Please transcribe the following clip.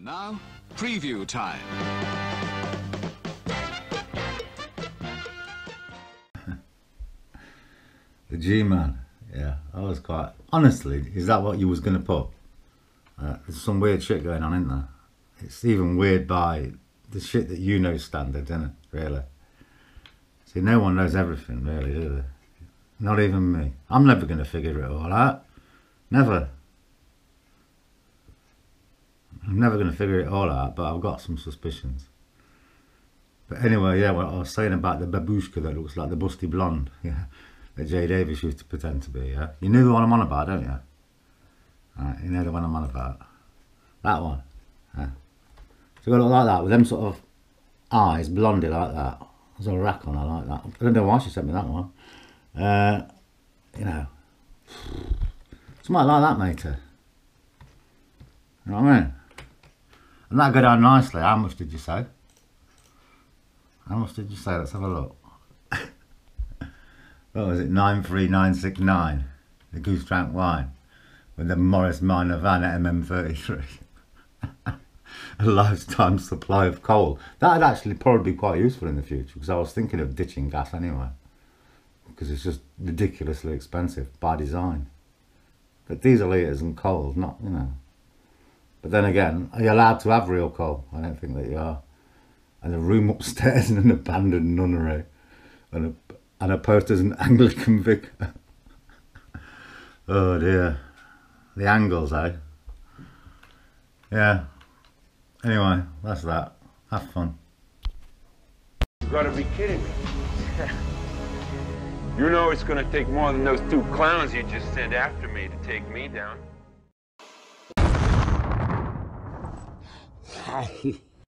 And now, preview time. The G-Man. Yeah, I was quite... Honestly, is that what you was going to put? Uh, there's some weird shit going on, isn't there? It's even weird by the shit that you know standard, isn't it? Really. See, no one knows everything, really, do they? Not even me. I'm never going to figure it all out. Never. I'm never going to figure it all out, but I've got some suspicions. But anyway, yeah, what I was saying about the babushka that looks like the busty blonde, yeah, that Jay Davis used to pretend to be, yeah? You knew the one I'm on about, don't you? You know the one I'm on about. That one. Yeah. So got look like that, with them sort of eyes, blondie like that. There's a rack on, I like that. I don't know why she sent me that one. Uh, you know, something like that, mate. You know what I mean? And that go down nicely. How much did you say? How much did you say? Let's have a look. what was it? 93969. The Goose Drank Wine. With the Morris Minor Van at MM33. a lifetime supply of coal. That'd actually probably be quite useful in the future because I was thinking of ditching gas anyway. Because it's just ridiculously expensive by design. But diesel heaters and coal, not, you know. But then again, are you allowed to have real coal? I don't think that you are. And a room upstairs in an abandoned nunnery. And a, and a post as an Anglican vicar. oh dear. The angles, eh? Yeah. Anyway, that's that. Have fun. You gotta be kidding me. you know it's gonna take more than those two clowns you just sent after me to take me down. die